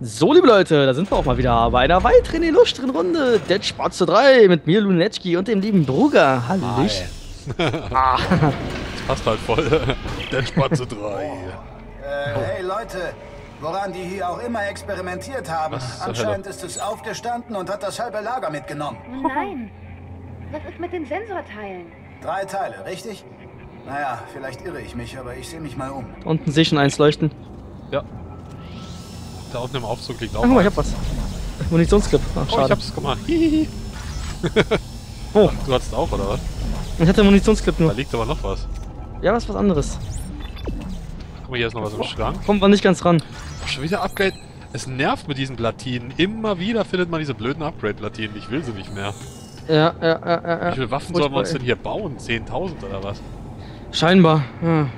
So, liebe Leute, da sind wir auch mal wieder bei einer weiteren illustren Runde. Dead Spatze 3 mit mir, Lunetschki und dem lieben Bruger. Hallöchen. Ah. Das passt halt voll. Dead Spatze 3. Äh, hey Leute, woran die hier auch immer experimentiert haben. Zur Anscheinend ist es aufgestanden und hat das halbe Lager mitgenommen. Oh nein. Was ist mit den Sensorteilen? Drei Teile, richtig? Naja, vielleicht irre ich mich, aber ich sehe mich mal um. Unten sehe ich schon eins leuchten. Ja. Da unten im Aufzug liegt auch. Ach, guck mal, ich hab was. Munitionsclip. Ach, Oh, ich schade. hab's, guck mal. Hihihi. Oh, Du hattest auch, oder was? ich hatte Munitionsclip Da nur. liegt aber noch was. Ja, was was anderes. Guck mal, hier ist noch was im Schrank. Kommt man nicht ganz ran. Oh, schon wieder Upgrade. Es nervt mit diesen Platinen. Immer wieder findet man diese blöden Upgrade-Platinen. Ich will sie nicht mehr. Ja, ja, ja, ja. Wie viele Waffen Furchtbar, sollen wir uns denn hier bauen? 10.000 oder was? Scheinbar. Ja.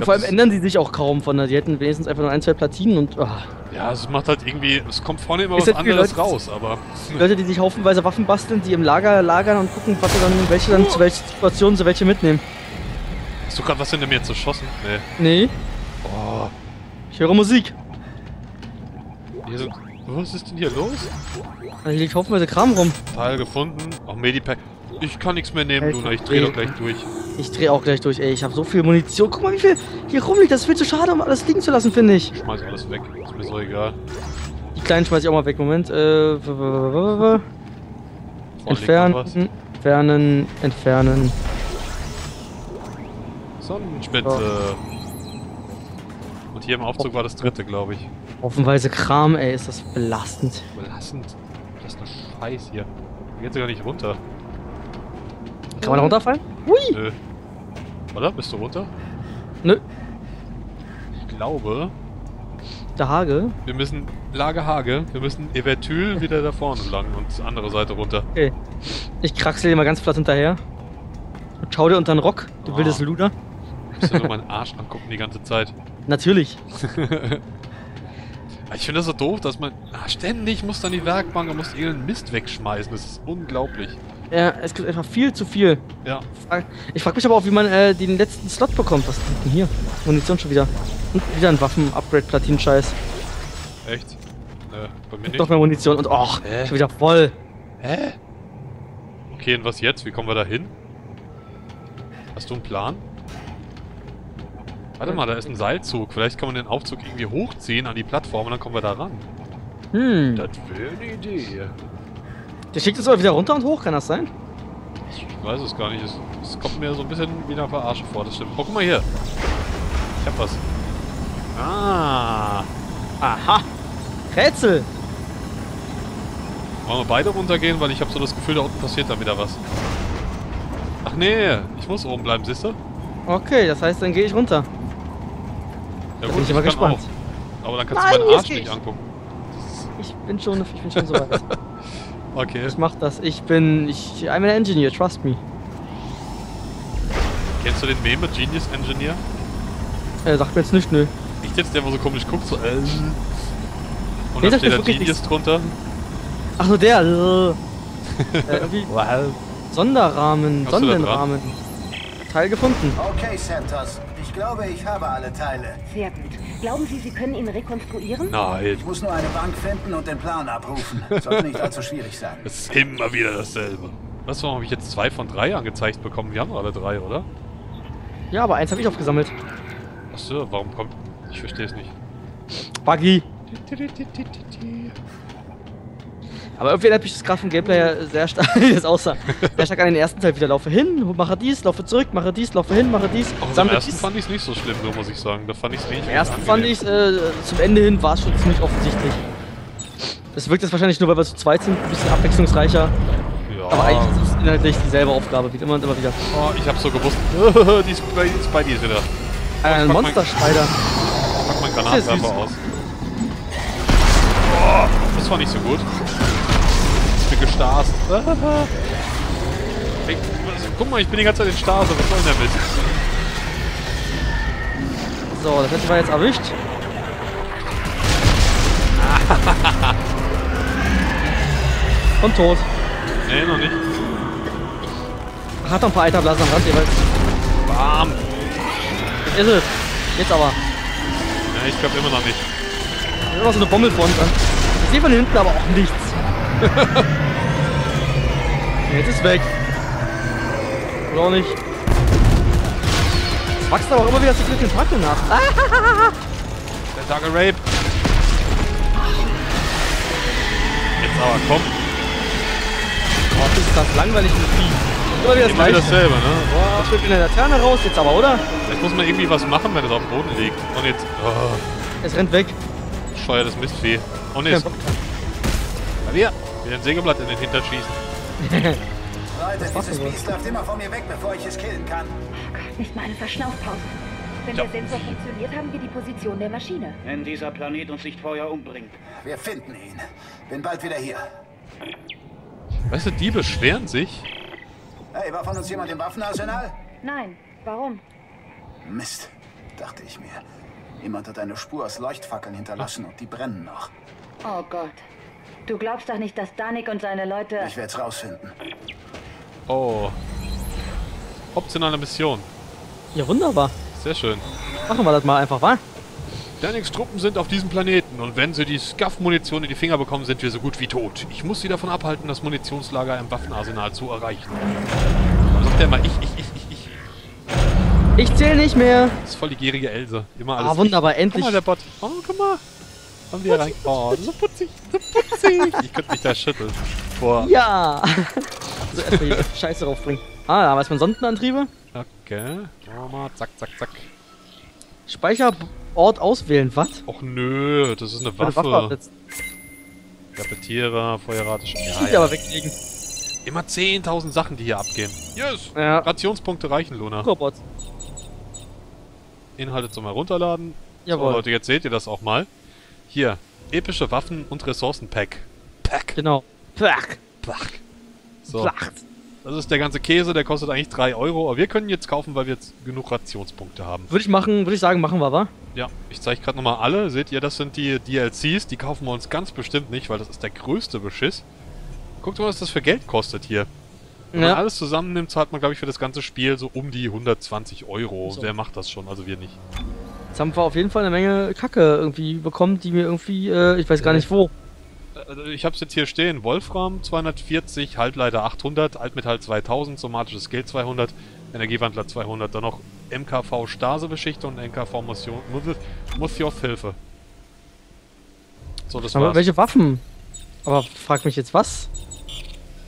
Glaub, Vor allem ändern die sich auch kaum von der. Die hätten wenigstens einfach nur ein, zwei Platinen und. ah. Ja, es macht halt irgendwie. Es kommt vorne immer Ist was für anderes Leute- raus, aber. Leute, die sich haufenweise Waffen basteln, die im Lager lagern und gucken, was sie dann, welche dann zu welchen Situationen sie welche mitnehmen. Hast du gerade was hinter mir jetzt erschossen? Nee. Nee, Oh, ich höre Musik. sind. Was ist denn hier los? Hier liegt haufenweise Kram rum. Teil gefunden. Auch Medipack. Ich kann nichts mehr nehmen, Luna. Ich dreh doch gleich durch. Ich drehe auch gleich durch, ey. Ich habe so viel Munition. Guck mal, wie viel hier rumliegt. Das ist viel zu schade, um alles liegen zu lassen, finde ich. Schmeiß alles weg. Ist mir so egal. Die kleinen schmeiß ich auch mal weg. Moment. Äh, entfernen, was. entfernen, entfernen. Sonnenspitze. Und hier im Aufzug war das dritte, glaube ich. Haufenweise Kram, ey. Ist das belastend. Belastend. Das ist eine Scheiß hier. Da geht's sogar nicht runter. Kann man da runterfallen? Hui! Nö. Oder? Bist du runter? Nö, Ich glaube, der Hage. wir müssen. Lage Hage. Wir müssen Evertül wieder da vorne lang und andere Seite runter. Okay. Ich kraxel dir mal ganz platt hinterher. Und schau dir unter den Rock, du Ah. wildes Luder. Ich muss ja nur meinen Arsch angucken die ganze Zeit. Natürlich. Ich finde das so doof, dass man ah, ständig muss dann die Werkbank und muss irgendeinen Mist wegschmeißen. Das ist unglaublich. Ja, es gibt einfach viel zu viel. Ja. Ich frage mich aber auch, wie man äh, den letzten Slot bekommt. Was liegt denn hier? Munition schon wieder. Und wieder ein Waffen-Upgrade-Platin-Scheiß. Echt? Äh, bei mir Noch nicht. mehr Munition und oh, Hä? schon wieder voll. Hä? Okay, und was jetzt? Wie kommen wir da hin? Hast du einen Plan? Warte mal, da ist ein Seilzug. Vielleicht kann man den Aufzug irgendwie hochziehen an die Plattform und dann kommen wir da ran. Hm. Das wäre eine Idee. Der schickt es aber wieder runter und hoch, kann das sein? Ich weiß es gar nicht. Es, es kommt mir so ein bisschen wie eine Verarsche vor, das stimmt. Oh, guck mal hier. Ich hab was. Ah. Aha. Rätsel. Wollen wir beide runtergehen? Weil ich habe so das Gefühl, da unten passiert dann wieder was. Ach nee, ich muss oben bleiben, siehst du? Okay, das heißt, dann gehe ich runter. Ja Da bin ich aber gespannt. auch. Aber dann kannst Nein, du meinen Arsch nicht ich. angucken. Ich bin schon, ich bin schon so weit. Okay. Ich mach das. Ich bin, ich, I'm an engineer, trust me. Kennst du den Meme Genius Engineer? Äh, sagt mir jetzt nicht, nö. Nicht jetzt, der wo so komisch guckt, so äh. Und Nee, dann steht ist da Genius nichts. drunter. Ach nur der. Äh, äh, irgendwie Wow. Sonderrahmen, Hast? Sonderrahmen. Teil gefunden. Okay, Santos. Ich glaube, ich habe alle Teile. Sehr gut. Glauben Sie, Sie können ihn rekonstruieren? Nein, Ich muss nur eine Bank finden und den Plan abrufen. Sollte nicht allzu schwierig sein. es ist immer wieder dasselbe. Was, warum habe ich jetzt zwei von drei angezeigt bekommen? Wir haben alle drei, oder? Ja, aber eins habe ich aufgesammelt. Achso, warum kommt... Ich verstehe es nicht. Buggy. Aber irgendwie erinnert mich das gerade vom Gameplay sehr stark, wie das aussah. Sehr stark an den ersten Teil wieder. Laufe hin, mache dies, laufe zurück, mache dies, laufe hin, mache dies, Auch im sammle ersten dies. fand ich es nicht so schlimm, nur muss ich sagen. Da fand ich es nicht Im ersten fand ich äh, zum Ende hin war es schon ziemlich offensichtlich. Das wirkt jetzt wahrscheinlich nur, weil wir zu zweit sind, ein bisschen abwechslungsreicher. Ja. Aber eigentlich ist es inhaltlich dieselbe Aufgabe, wie immer und immer wieder. Oh, ich hab so gewusst. die Spidey die Spidey ist wieder. Ein ich mach mein- Monsterspider. Pack meinen. Granatwerfer aus. Oh, das war nicht so gut. Ich bin gestarst. Was- guck mal, ich bin die ganze Zeit in Stase. Was soll denn der Mist? So, das hätte wir jetzt erwischt. Und tot. Nee, noch nicht. Hat noch ein paar Eiterblasen am Rand jeweils. Bam. Jetzt ist es. Jetzt aber. Ja, ich glaube immer noch nicht. Noch so eine Bommelfront dran. Ich sehe von hinten aber auch nichts. Jetzt ist weg. Oder auch nicht. Es wachsen aber auch immer wieder zu viel Fackeln nach. Der Tage Rape. Jetzt aber, komm. oh, das ist das langweilig mit Vieh. Immer wieder das Immer gleiche. dasselbe, ne? Boah. Das wird in der Laterne raus, jetzt aber, oder? Vielleicht muss man irgendwie was machen, wenn es auf dem Boden liegt. Und jetzt, oh, Es rennt weg. scheuertes Mistvieh. Und Kein jetzt, Bock. Klavier. Wieder ein Sägeblatt in den Hintern schießen. Leute, dieses? Biest läuft immer von mir weg, bevor ich es killen kann. Nicht mal eine Verschnaufpause. Wenn Ja. der Sensor funktioniert, haben wir die Position der Maschine. Wenn dieser Planet uns nicht vorher umbringt. Wir finden ihn. Bin bald wieder hier. Weißt du, die beschweren sich. Hey, war von uns jemand im Waffenarsenal? Nein. Warum? Mist, dachte ich mir. Jemand hat eine Spur aus Leuchtfackeln hinterlassen und die brennen noch. Oh Gott. Du glaubst doch nicht, dass Danik und seine Leute... Ich werde es rausfinden. Oh. Optionale Mission. Ja, wunderbar. Sehr schön. Machen wir das mal einfach, wa? Daniks Truppen sind auf diesem Planeten und wenn sie die Scuff-Munition in die Finger bekommen, sind wir so gut wie tot. Ich muss sie davon abhalten, das Munitionslager im Waffenarsenal zu erreichen. Dann sagt der immer, ich, ich, ich, ich, ich. Ich zähle nicht mehr. Das ist voll die gierige Else. Immer alles Ah, wunderbar, ich. Guck endlich. mal, der Bot. Oh, guck mal. Haben wir rein. Oh, so putzig, so putzig. Ich könnte mich da schütteln. Vor. Ja. so erstmal hier Scheiße raufbringen. Ah, da weiß man Sondenantriebe. Okay. Oh, mal, zack, zack, zack. Speicherort auswählen. Was? Och nö, das ist eine Meine Waffe. absetzen. Repetierer, Feuerrate. Ja, Die ja. aber weglegen. Immer 10.000 Sachen, die hier abgehen. Yes! Ja. Rationspunkte reichen, Luna. Robot. Inhalte zum Herunterladen. So, Jawohl. Leute, jetzt seht ihr das auch mal. Hier, epische Waffen und Ressourcen-Pack. Pack. Genau. Plack. Pack. So, Placht. das ist der ganze Käse, der kostet eigentlich 3 Euro. Aber wir können ihn jetzt kaufen, weil wir jetzt genug Rationspunkte haben. Würde ich machen, würde ich sagen, machen wir, wa? Ja, ich zeige gerade nochmal alle. Seht ihr, das sind die DLCs. Die kaufen wir uns ganz bestimmt nicht, weil das ist der größte Beschiss. Guckt mal, was das für Geld kostet hier. Wenn man Ja. alles zusammennimmt, zahlt man, glaube ich, für das ganze Spiel so um die 120 Euro. So. Wer macht das schon? Also wir nicht. Jetzt haben wir auf jeden Fall eine Menge Kacke irgendwie bekommen, die mir irgendwie, äh, ich weiß gar nicht wo. Äh, Ich habe es jetzt hier stehen. Wolfram 240, Halbleiter 800, Altmetall 2000, somatisches Geld 200, Energiewandler 200, dann noch MKV Stasebeschichtung und NKV Motion- Muthioth Hilfe. So, das Aber war's. welche Waffen? Aber frag mich jetzt was?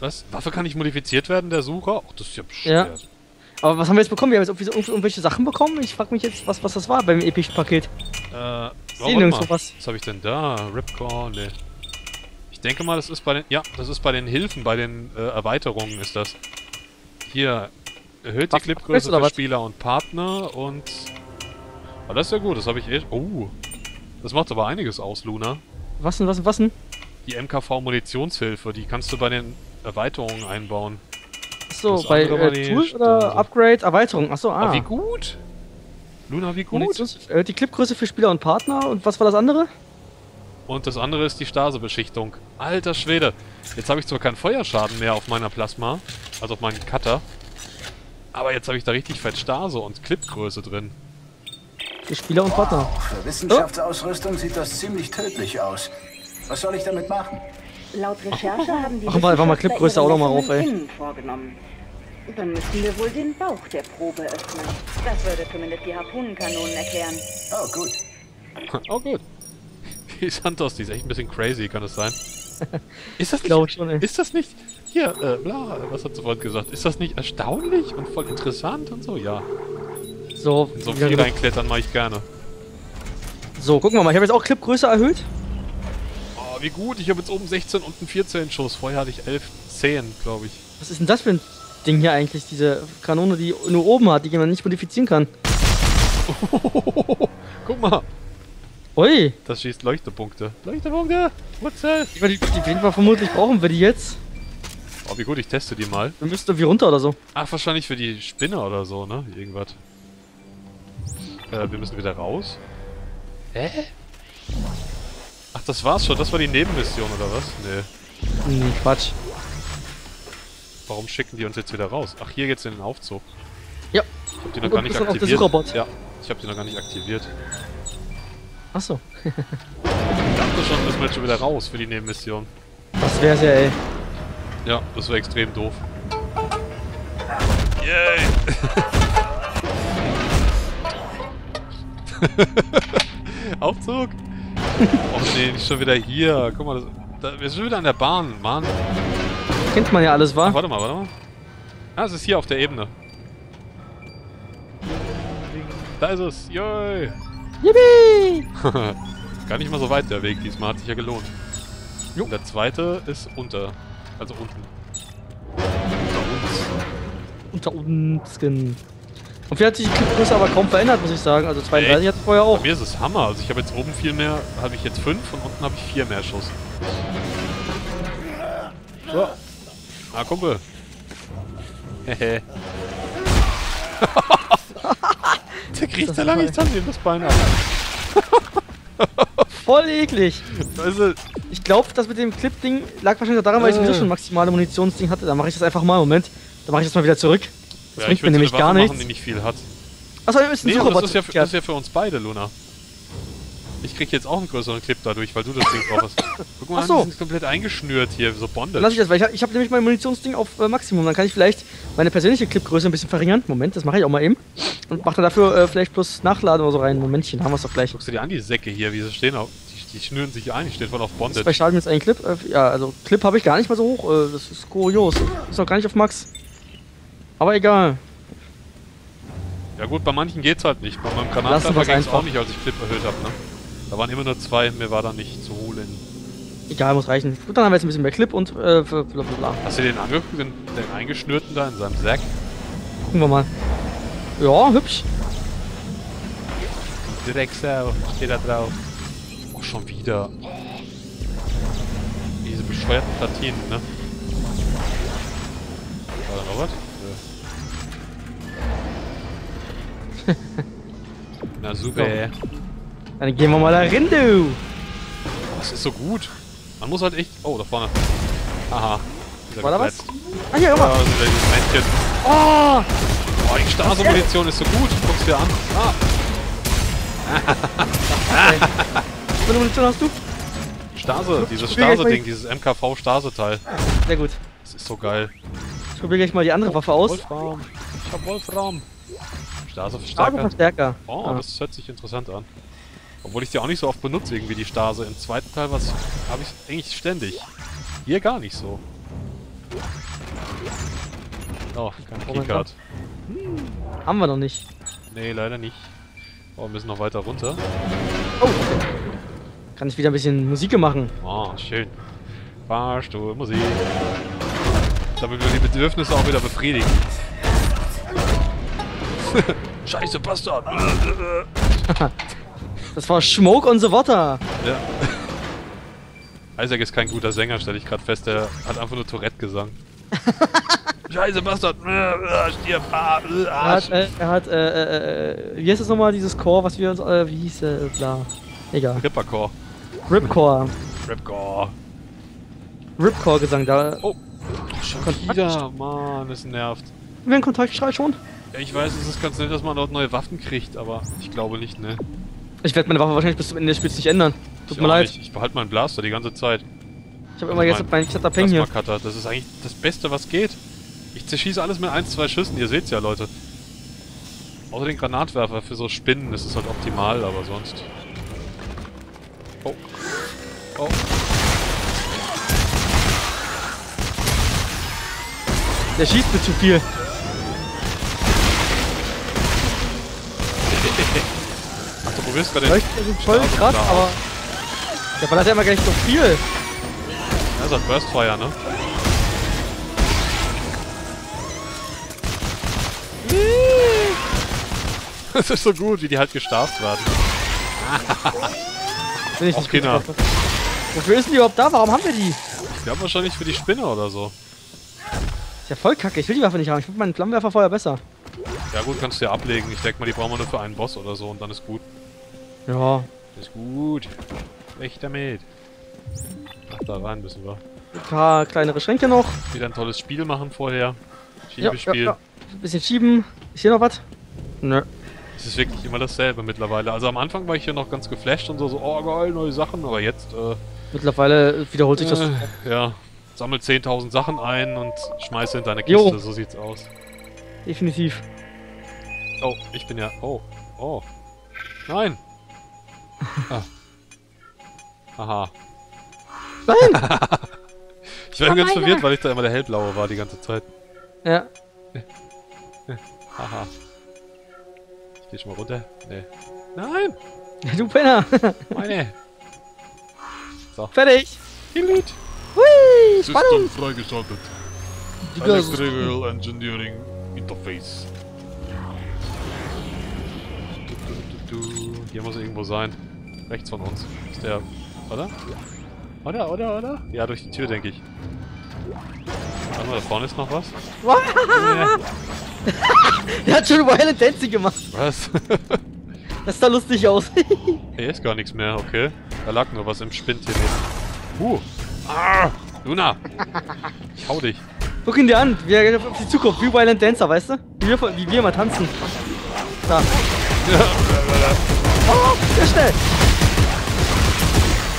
Was? Waffe kann nicht modifiziert werden, der Sucher? Ach, das ist ja Ja. Aber was haben wir jetzt bekommen? Wir haben jetzt irgendwie so irgendw- irgendwelche Sachen bekommen. Ich frag mich jetzt, was, was das war beim epischen Paket. Äh, sehe nirgendwo was. Was habe ich denn da? Ripcore? Nee. Ich denke mal, das ist bei den. Ja, das ist bei den Hilfen, bei den äh, Erweiterungen ist das. Hier. Erhöht die Waffen- Clipgröße für was? Spieler und Partner und. Oh, das ist ja gut, das habe ich eh. Oh. Das macht aber einiges aus, Luna. Was denn, was denn, was denn? Die MKV Munitionshilfe, die kannst du bei den Erweiterungen einbauen. Achso, Das bei war äh, Tool oder Upgrade, Erweiterung. Achso, ah. Oh, wie gut! Luna, wie gut! Äh, die Clipgröße für Spieler und Partner. Und was war das andere? Und das andere ist die Stasebeschichtung. Alter Schwede. Jetzt habe ich zwar keinen Feuerschaden mehr auf meiner Plasma, also auf meinen Cutter. Aber jetzt habe ich da richtig fett Stase und Clipgröße drin. Für Spieler und Partner. Für Wissenschaftsausrüstung sieht das ziemlich tödlich aus. Was soll ich damit machen? Laut Recherche haben die Machen wir einfach mal Clipgröße auch noch mal Messungen rauf, ey. innen vorgenommen. Dann müssten wir wohl den Bauch der Probe öffnen. Das würde zumindest die Harpunenkanonen erklären. Oh, gut. oh gut. Die Santos, die ist echt ein bisschen crazy, kann das sein? Ist das nicht, schon, ey. ist das nicht, hier, äh, bla, was hat vorhin gesagt? Ist das nicht erstaunlich und voll interessant und so? Ja. So, In so viel reinklettern mache ich gerne. so, gucken wir mal. Ich habe jetzt auch Clipgröße erhöht. Oh, wie gut, ich habe jetzt oben 16 und einen 14 Schuss. Vorher hatte ich 11, 10, glaube ich. Was ist denn das für ein Ding hier eigentlich? Diese Kanone, die nur oben hat, die man nicht modifizieren kann. Guck mal, Ui. das schießt Leuchtepunkte. Leuchtepunkte! Wurzel! Die, die, werden wir vermutlich brauchen wir die jetzt. Oh, wie gut, ich teste die mal. Wir müssten irgendwie runter oder so. Ach, wahrscheinlich für die Spinne oder so, ne? Irgendwas. Äh, wir müssen wieder raus. Hä? Ach, das war's schon. Das war die Nebenmission, oder was? Nee. Nee, Quatsch. Warum schicken die uns jetzt wieder raus? Ach, hier geht's in den Aufzug. Ja. Ich hab die noch Und gar nicht aktiviert. Ja, ich hab die noch gar nicht aktiviert. Achso. Ich dachte schon, müssen wir jetzt schon wieder raus für die Nebenmission. Das wär's ja, ey. Ja, das wäre extrem doof. Yay! Aufzug! Oh nee, nicht schon wieder hier. Guck mal, das, da, wir sind schon wieder an der Bahn, Mann. Kennt man ja alles, Ach, wa? warte mal, warte mal. Ah, es ist hier auf der Ebene. Da ist es. Yay! Yippie! Gar nicht mal so weit der Weg, diesmal hat sich ja gelohnt. Jo. Der zweite ist unter. Also unten. Unter uns. Unter uns. Und wie hat sich die Clipgröße aber kaum verändert, muss ich sagen. Also 32 Echt? hatte ich vorher Bei auch. mir ist es Hammer. Also ich habe jetzt oben viel mehr, habe ich jetzt fünf und unten habe ich vier mehr Schuss. So. Ah, Kumpel. Hehe. Der kriegt da ist lange an ihm das Bein ab. Voll eklig. Also, Ich glaube, das mit dem Clip-Ding lag wahrscheinlich daran, weil ich Äh. sowieso schon maximale Munitionsding hatte. Dann mache ich das einfach mal. Moment. Dann mache ich das mal wieder zurück. Das ja, bringt ich mir so nämlich gar nichts. machen, die nicht viel hat. Achso, wir müssen Nee, das ist, ja für, das ist ja für uns beide, Luna. Ich krieg jetzt auch einen größeren Clip dadurch, weil du das Ding drauf hast. Guck mal, Ach so. sind komplett eingeschnürt hier, so lasse Bondage. ich das, weil ich habe ich hab nämlich mein Munitionsding auf äh, Maximum. Dann kann ich vielleicht meine persönliche Clipgröße ein bisschen verringern. Moment, das mache ich auch mal eben. Und mache dann dafür äh, vielleicht plus Nachladen oder so rein. Momentchen, haben wir es doch gleich. Guckst du dir an, die Säcke hier, wie sie stehen, die, die schnüren sich ein, die stehen voll auf Ist Bondage. bei Stahl jetzt ein Clip? Äh, ja, also Clip habe ich gar nicht mal so hoch. Äh, das ist kurios. Ist noch gar nicht auf Max. Aber egal. Ja gut, bei manchen geht's halt nicht. Bei meinem wir's ging's einfach. auch nicht, als ich Clip erhöht habe, ne? Da waren immer nur zwei, mir war da nicht zu holen. Egal, muss reichen. Gut, dann haben wir jetzt ein bisschen mehr Clip und äh, bla bla bla. Hast du den angeguckt, den, den eingeschnürten da in seinem Sack? Gucken wir mal. Ja, hübsch. Drecksau, steht da drauf. Oh, schon wieder. Oh. Diese bescheuerten Platinen, ne? War da noch was? Nö. Na super. Dann gehen wir mal da rein, du. Das ist so gut. Man muss halt echt... Oh, da vorne. Aha. War da was? Ah, hier, guck Ja. Oh! Oh, die Stase-Munition ist so gut. Guck's dir an. Ah, Was für eine Munition hast du? Stase. Dieses Stase-Ding. Dieses MKV-Stase-Teil. Sehr gut. Das ist so geil. Ich probiere gleich mal die andere Waffe aus. Wolfram. Ich hab Wolfram. Stase Stase-Verstärker. Verstärker. Oh, Ah. das hört sich interessant an. Obwohl ich die auch nicht so oft benutze, irgendwie die Stase. Im zweiten Teil was habe ich eigentlich ständig. Hier gar nicht so. Oh, kein Moment Keycard. Haben wir noch nicht. Nee, leider nicht. Oh, wir müssen noch weiter runter. Oh. Kann ich wieder ein bisschen Musik machen. Oh, schön. Fahrstuhl, Musik. Damit wir die Bedürfnisse auch wieder befriedigen. Scheiße, Bastard! Das war Smoke on the Water. Ja. Isaac ist kein guter Sänger, stelle ich gerade fest. Der hat einfach nur Tourette-Gesang. Scheiße, Bastard! Stirb! Ah, Er hat, äh, er hat, äh, äh, äh, wie heißt das nochmal, dieses Core, was wir uns, äh, wie hieß, äh, bla. Egal. Rippercore. Ripcore. Ripcore. Ripcore Gesang, da. Oh, schon Kontakt- wieder. Mann, das nervt. Wir einen Kontaktstrahl schon? Ja, ich weiß, es ist ganz nett, dass man dort neue Waffen kriegt, aber ich glaube nicht, ne? Ich werde meine Waffe wahrscheinlich bis zum Ende des Spiels nicht ändern. Tut Ich mir leid. nicht. Ich behalte meinen Blaster die ganze Zeit. Ich habe immer jetzt mein meinen Chatterpeng hier. Cutter. Das ist eigentlich das Beste, was geht. Ich zerschieße alles mit ein, zwei Schüssen. Ihr seht's ja, Leute. Außer den Granatwerfer für so Spinnen ist es halt optimal, aber sonst. Oh. Oh. Der schießt mir zu viel. Probierst gerade den. Leuchtet sind voll krass, aber. Der ballert ja immer gleich so viel. Ja, ist halt Burstfire, ne? Das ist so gut, wie die halt gestarft werden. Bin ich Auch nicht Kinder. Wofür ist denn die überhaupt da? Warum haben wir die? Die haben wahrscheinlich für die Spinne oder so. Ist ja voll kacke. Ich will die Waffe nicht haben. Ich finde meinen Flammenwerfer vorher besser. Ja gut, kannst du ja ablegen. Ich denke mal, die brauchen wir nur für einen Boss oder so und dann ist gut. Ja. Ist gut. Weg damit. Ach, da rein müssen wir. Ein paar kleinere Schränke noch. Wieder ein tolles Spiel machen vorher. Ja, ja, Schiebespiel. ja. Ein bisschen schieben. Ist hier noch was? Nö. Es ist wirklich immer dasselbe mittlerweile. Also am Anfang war ich hier noch ganz geflasht und so, so oh geil, neue Sachen, aber jetzt, äh, Mittlerweile wiederholt sich das. äh ja, sammel 10.000 Sachen ein und schmeiße in deine Jo. Kiste, so sieht's aus. Definitiv. Oh, ich bin ja, oh, oh. Nein! Ah. Aha. Nein! Ich war ganz verwirrt, weil ich da immer der hellblaue war die ganze Zeit. ja. Haha. Ich geh schon mal runter. Nee. Nein! Du Penner! Meine! Fertig! Delete! Hui! Spannung! freigeschaltet. Das ist- Electrical Engineering Interface. Hier muss irgendwo sein. Rechts von uns. Ist der. Oder? Oder, oder, oder? Ja, durch die Tür, denke ich. Warte mal, da vorne ist noch was. Der hat schon Violent Dancing gemacht. Was? Das sah lustig aus. Hier ist gar nichts mehr, okay. Da lag nur was im Spind hier neben. Uh! Ah! Luna! Ich hau dich. Guck ihn dir an, wie er auf die Zukunft, wie Violent Dancer, weißt du? Wie wir, wie wir mal tanzen. Da. Oh, sehr schnell!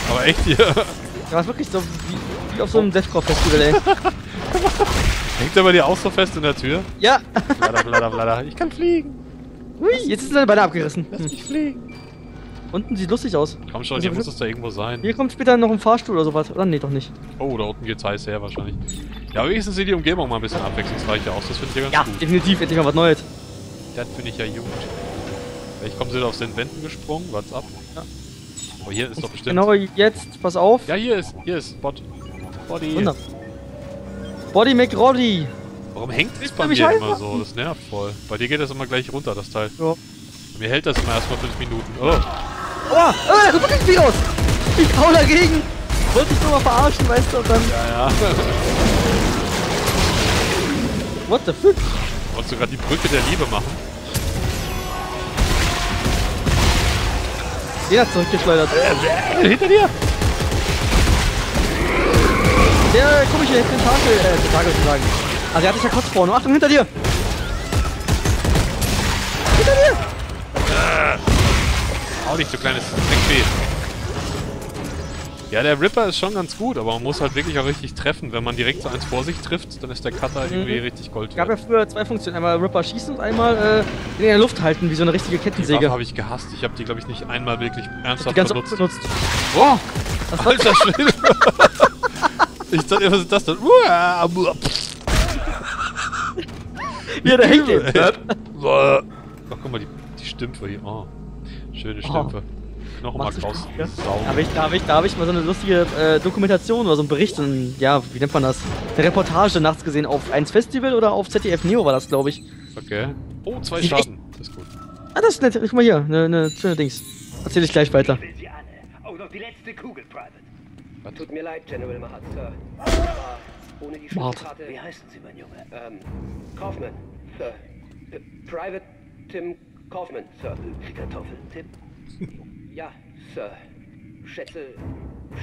Aber echt hier. Ja, war wirklich so wie, wie auf so einem Deathcore-Festival, ey. Hängt er bei dir auch so fest in der Tür? Ja! Blader, blader, blader. Ich kann fliegen. Hui, jetzt sind seine Beine abgerissen. Hm. Ich fliegen. Unten sieht lustig aus. Komm schon, Also hier muss wir- es da irgendwo sein. Hier kommt später noch ein Fahrstuhl oder sowas. Oder? Nee, doch nicht. Oh, da unten geht's heiß her wahrscheinlich. Ja, wenigstens sieht die Umgebung mal ein bisschen abwechslungsreicher aus. Das finde ich ja ganz Ja, gut. definitiv, endlich mal was Neues. Das finde ich ja gut. Vielleicht kommen sie da aus den Wänden gesprungen. What's up? Aber hier ist doch bestimmt... Genau jetzt, pass auf. Ja, hier ist, hier ist Bot. Body. Wunder. Body McRoddy. Warum hängt Willst bei du mich mir immer einfach- so? Das nervt voll. Bei dir geht das immer gleich runter, das Teil. Ja. Bei mir hält das immer erstmal 5 Minuten. Oh, Oh, oh, das sieht wie aus. Ich hau dagegen. Wollte ich nur mal verarschen, weißt du, und dann... ja, ja. What the fuck? Wolltest du gerade die Brücke der Liebe machen? Hat zurückgeschleudert. Hinter dir! Der komische Tentakel, äh, Tentakel zu sagen. Ah, der hat sich ja kurz vorne. Achtung, hinter dir! Hinter dir! Hau dich, du kleines Dreckfee. Ja, der Ripper ist schon ganz gut, aber man muss halt wirklich auch richtig treffen. Wenn man direkt so eins vor sich trifft, dann ist der Cutter irgendwie richtig Gold. Gab ja früher zwei Funktionen. Einmal Ripper schießen und einmal äh, in der Luft halten, wie so eine richtige die Kettensäge. habe ich gehasst. Ich habe die, glaube ich, nicht einmal wirklich Die ernsthaft ganze benutzt. benutzt. Oh, Was alter Schwede. ich dachte, was ist das denn? Ja, der hängt jetzt. Ach, guck mal, die, die Stümpfe hier. Oh, schöne Oh. Stümpfe. Nochmal Macht's raus. Ja. Sau. Da habe ich, da hab ich, da hab ich mal so eine lustige äh, Dokumentation oder so einen Bericht, und, ja, wie nennt man das? Eine Reportage nachts gesehen auf 1 Festival oder auf ZDF Neo war das, glaube ich. Okay. Oh, zwei Sieht Schaden. Das ist gut. Ah, das ist nett. Guck mal hier, eine ne schöne Dings. Erzähl ich gleich weiter. Oh, noch die letzte Kugel, Private. Tut mir leid, General Mahat, Sir. Aber ohne die. Schlüsselkarte... Wie heißen Sie, mein Junge? Ähm, Kaufman, Sir. P Private Tim Kaufman, Sir. Die Kartoffel, Tim? Ja, Sir. Schätze...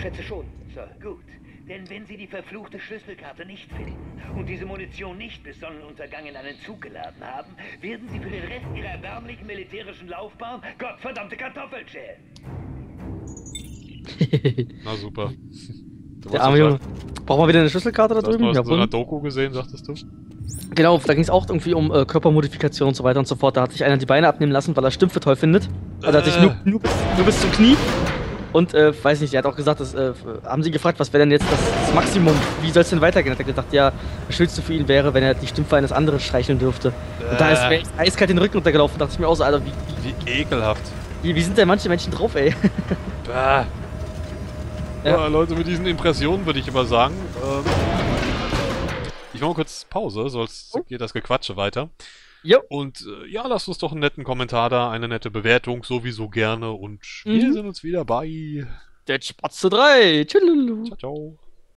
Schätze schon, Sir. Gut. Denn wenn Sie die verfluchte Schlüsselkarte nicht finden und diese Munition nicht bis Sonnenuntergang in einen Zug geladen haben, werden Sie für den Rest Ihrer erbärmlichen militärischen Laufbahn Gottverdammte Kartoffeln schälen. Na super. Du Der arme Junge. Brauchen wir wieder eine Schlüsselkarte da Du hast drüben? mal Ja, so eine. Doku gesehen, sagtest du? Genau, da ging es auch irgendwie um äh, Körpermodifikation und so weiter und so fort. Da hat sich einer die Beine abnehmen lassen, weil er Stümpfe toll findet. Also er hat sich Äh. nur, nur, bis, nur bis zum Knie. Und äh, weiß nicht, er hat auch gesagt, dass, äh, haben sie gefragt, was wäre denn jetzt das, das Maximum? Wie soll es denn weitergehen? Hat er gesagt, ja, das Schönste für ihn wäre, wenn er die Stümpfe eines anderen streicheln dürfte. Und da ist Äh. mir eiskalt den Rücken runtergelaufen. Da dachte ich mir auch so, Alter, wie, Wie ekelhaft. wie, wie sind denn manche Menschen drauf, ey? Bäh. Ja. Ja. Leute, mit diesen Impressionen würde ich immer sagen. Ähm, ich mache mal kurz Pause, sonst Oh. geht das Gequatsche weiter. Jo. Und äh, ja, lasst uns doch einen netten Kommentar da, eine nette Bewertung, sowieso gerne. Und wir Mhm. sind uns wieder bei. Der Spatze 3. Tschüss. Ciao, ciao.